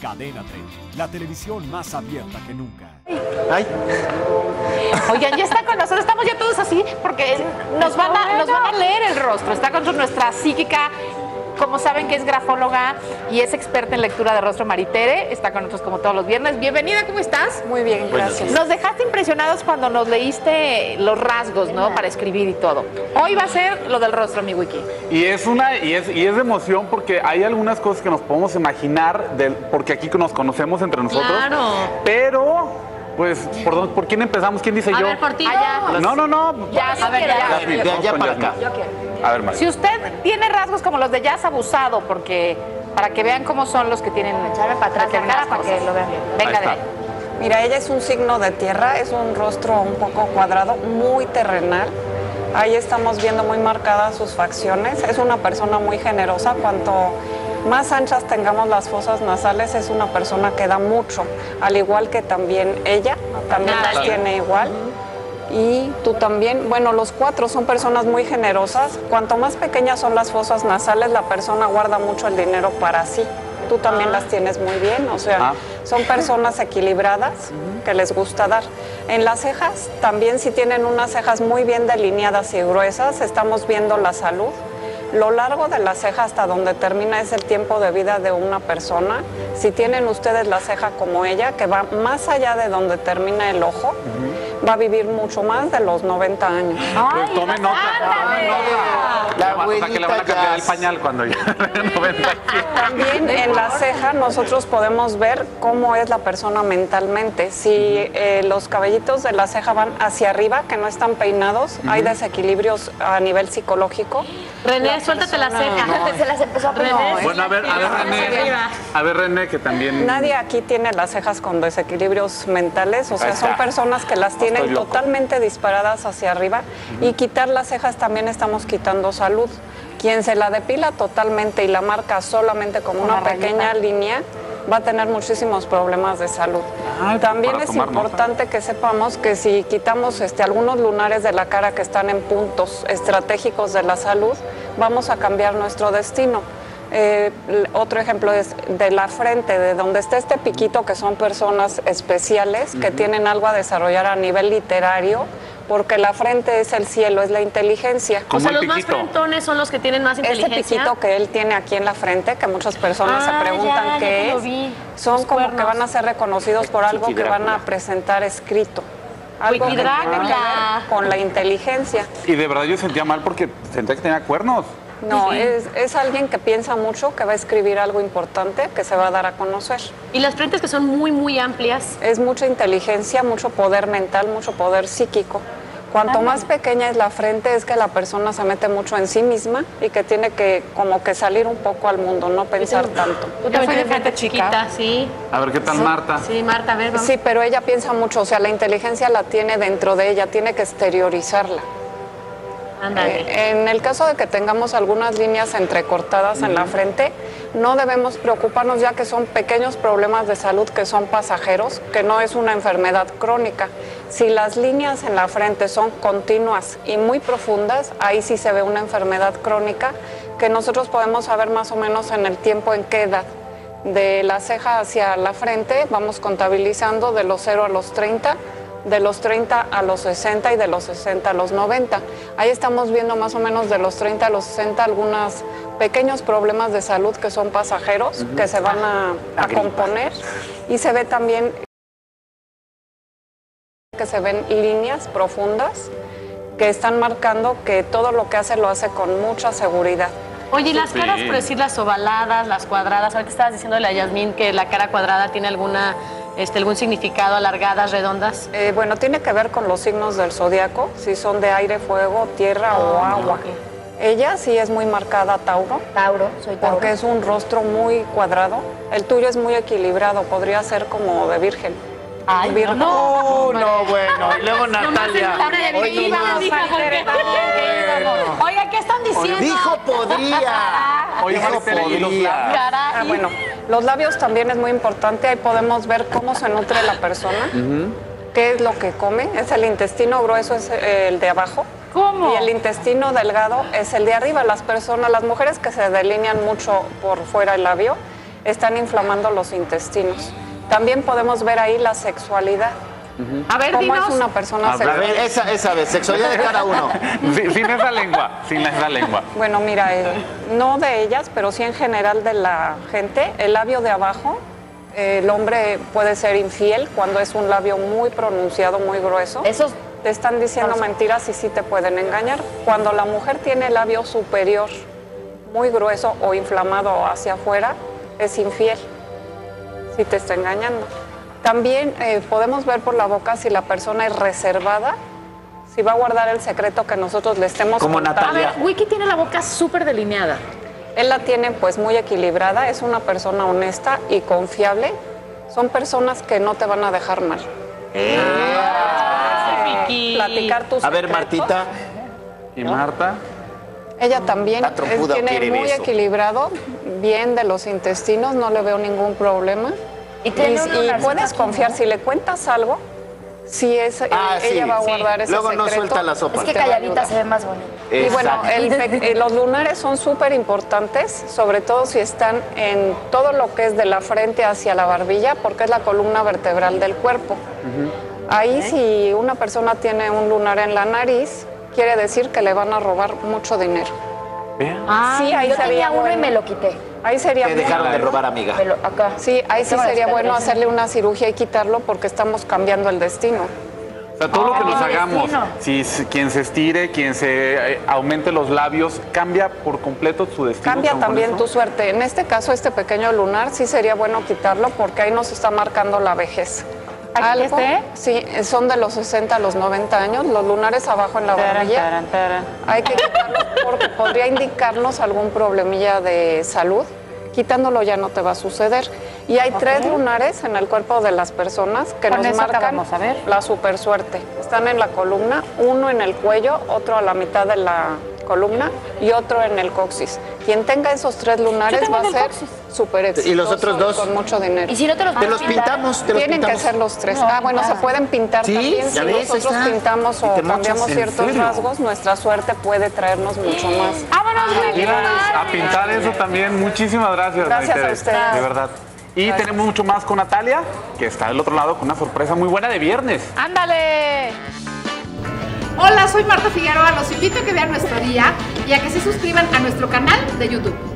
Cadena 30, la televisión más abierta que nunca. Ay, Oigan, ya está con nosotros, estamos ya todos así porque nos van a, nos van a leer el rostro. Está con nuestra psíquica, como saben que es grafóloga y es experta en lectura de rostro Maritere. Está con nosotros como todos los viernes. Bienvenida, ¿cómo estás? Muy bien, gracias. Nos dejaste impresionados cuando nos leíste los rasgos, ¿no? Para escribir y todo. Hoy va a ser lo del rostro, mi wiki. Y es una y es, y es de emoción porque hay algunas cosas que nos podemos imaginar del, porque aquí nos conocemos entre nosotros. Claro. Pero pues ¿por, dónde- por quién empezamos? ¿Quién dice A yo? ver, por ti. Allá. No, no, no. Ya, a ver, ya. Yasmin, de vamos allá con para Yasmin. A ver. Si usted tiene rasgos como los de Jazz abusado, porque para que vean cómo son los que tienen Echarme para atrás la cara para que lo vean bien. Venga, Ahí de ahí. Mira, ella es un signo de tierra, es un rostro un poco cuadrado, muy terrenal. Ahí estamos viendo muy marcadas sus facciones. Es una persona muy generosa. Cuanto más anchas tengamos las fosas nasales, es una persona que da mucho. Al igual que también ella, también las tiene igual. Y tú también, bueno, los cuatro son personas muy generosas. Cuanto más pequeñas son las fosas nasales, la persona guarda mucho el dinero para sí. Tú también las tienes muy bien, o sea, Ah. son personas equilibradas que les gusta dar. En las cejas, también si tienen unas cejas muy bien delineadas y gruesas, estamos viendo la salud. Lo largo de la ceja hasta donde termina es el tiempo de vida de una persona. Si tienen ustedes la ceja como ella, que va más allá de donde termina el ojo, va a vivir mucho más de los 90 años. Pues tomen nota. tomen nota. La o sea que le van a abuelita cambiar el pañal cuando ya 90. También en la ceja nosotros podemos ver cómo es la persona mentalmente. Si eh, los cabellitos de la ceja van hacia arriba, que no están peinados, hay desequilibrios a nivel psicológico. René, suéltate la persona- ceja. No, Se las empezó a poner. No, Bueno, a ver, a ver, René. A ver, René, que también. Nadie aquí tiene las cejas con desequilibrios mentales, o sea, son personas que las No tienen totalmente disparadas hacia arriba y quitar las cejas también estamos quitando salud. Quien se la depila totalmente y la marca solamente como una pequeña línea va a tener muchísimos problemas de salud. Ay, pues, también es tomar nota. importante que sepamos que si quitamos este, algunos lunares de la cara que están en puntos estratégicos de la salud, vamos a cambiar nuestro destino. Eh, otro ejemplo es de la frente, de donde está este piquito, que son personas especiales que tienen algo a desarrollar a nivel literario, porque la frente es el cielo, es la inteligencia. O Como sea, los más frentones son los que tienen más Este inteligencia. piquito que él tiene aquí en la frente, que muchas personas Ah, se preguntan ya, ya qué lo es, vi. son Los como que van a ser reconocidos por algo que van a presentar escrito. Algo que tiene que ver con la inteligencia. Y de verdad yo sentía mal porque sentía que tenía cuernos. No, es, es alguien que piensa mucho, que va a escribir algo importante, que se va a dar a conocer. Y las frentes que son muy, muy amplias. Es mucha inteligencia, mucho poder mental, mucho poder psíquico. Cuanto más pequeña es la frente, es que la persona se mete mucho en sí misma y que tiene que como que salir un poco al mundo, no pensar tanto. Tú también tienes frente frente chica. chiquita, sí. A ver qué tal Marta. Sí, Marta, a ver, vamos. Sí, pero ella piensa mucho, o sea, la inteligencia la tiene dentro de ella, tiene que exteriorizarla. Eh, en el caso de que tengamos algunas líneas entrecortadas en la frente, no debemos preocuparnos ya que son pequeños problemas de salud que son pasajeros, que no es una enfermedad crónica. Si las líneas en la frente son continuas y muy profundas, ahí sí se ve una enfermedad crónica que nosotros podemos saber más o menos en el tiempo en qué edad. De la ceja hacia la frente vamos contabilizando de los 0 a los 30 de los 30 a los 60 y de los 60 a los 90. Ahí estamos viendo más o menos de los 30 a los 60 algunos pequeños problemas de salud que son pasajeros, que se van a, a componer. Y se ve también que se ven líneas profundas que están marcando que todo lo que hace lo hace con mucha seguridad. Oye, ¿y las Sí. caras, por decir las ovaladas, las cuadradas? Ahorita estabas diciéndole a Yasmín que la cara cuadrada tiene alguna, este, algún significado, alargadas, redondas. Eh, bueno, tiene que ver con los signos del zodiaco, si son de aire, fuego, tierra o Ah, agua. Ella sí es muy marcada Tauro, Tauro, soy Tauro. porque es un rostro muy cuadrado. El tuyo es muy equilibrado, podría ser como de virgen. Ay, Virgo. No, no, bueno. Y luego Natalia. Hoy nomás. Oiga, ¿qué están diciendo? Dijo podría. Oye, Dijo Maricela, ¿y los podría. labios? Ah, Caray. bueno, los labios también es muy importante. Ahí podemos ver cómo se nutre la persona, qué es lo que come. Es el intestino grueso, es el de abajo. ¿Cómo? Y el intestino delgado es el de arriba. Las personas, las mujeres que se delinean mucho por fuera el labio, están inflamando los intestinos. También podemos ver ahí la sexualidad. A ver, ¿Cómo dinos. es una persona ver. A sexual? ver, esa, esa vez, sexualidad de cada uno. Sin, sin esa lengua, sin esa lengua. Bueno, mira, eh, no de ellas, pero sí en general de la gente, el labio de abajo, eh, el hombre puede ser infiel cuando es un labio muy pronunciado, muy grueso. Esos Te están diciendo mentiras y sí te pueden engañar. Cuando la mujer tiene el labio superior muy grueso o inflamado hacia afuera, es infiel. Si te está engañando. También eh, podemos ver por la boca si la persona es reservada, si va a guardar el secreto que nosotros le estemos Como contando. A Natalia. ver, Wiki tiene la boca súper delineada. Él la tiene pues muy equilibrada, es una persona honesta y confiable. Son personas que no te van a dejar mal. Vicky. Platicar tus A ver, secretos. Martita. ¿Y Marta? Ella también trompuda, tiene muy equilibrado, bien de los intestinos, no le veo ningún problema. Y tiene puedes confiar, ¿no? si le cuentas algo, si es, Ah, ella sí, va a sí. guardar ese Luego no secreto. suelta la sopa. Es que calladita se ve más bonita. Y bueno, el eh, los lunares son súper importantes, sobre todo si están en todo lo que es de la frente hacia la barbilla, porque es la columna vertebral del cuerpo. Ahí si una persona tiene un lunar en la nariz, quiere decir que le van a robar mucho dinero. Vean. sí, ahí Yo sería tenía uno y me lo quité. Ahí sería Te dejaron de robar, amiga. Lo- acá. Sí, ahí sí sería bueno hacerle una cirugía y quitarlo porque estamos cambiando el destino. O sea, todo lo que nos Cambia el hagamos, si si quien se estire, quien se eh, aumente los labios, cambia por completo su destino. Cambia ¿con también tu suerte. En este caso, este pequeño lunar sí sería bueno quitarlo porque ahí nos está marcando la vejez. ¿Aquí este? Sí, son de los 60 a los 90 años, los lunares abajo en la barbilla. Hay que quitarlos porque podría indicarnos algún problemilla de salud. Quitándolo ya no te va a suceder. Y hay tres lunares en el cuerpo de las personas que Con nos marcan acabamos, a ver. la super suerte. Están en la columna, uno en el cuello, otro a la mitad de la columna y otro en el coxis. Quien tenga esos tres lunares va a ser súper exitoso ¿Y los otros dos? con mucho dinero. Y si no te los Te los pintamos, te los Tienen que pintamos. ser los tres. ah, bueno, se pueden pintar Sí, también. Si ves, nosotros está. pintamos o cambiamos ¿En ciertos serio? rasgos, nuestra suerte puede traernos mucho más. ¡Vámonos, Wiki! A pintar eso también. Muchísimas gracias. Gracias a ustedes. De verdad. Y tenemos mucho más con Natalia, que está del otro lado con una sorpresa muy buena de viernes. ¡Ándale! Hola, soy Marta Figueroa. Los invito a que vean nuestro día y a que se suscriban a nuestro canal de YouTube.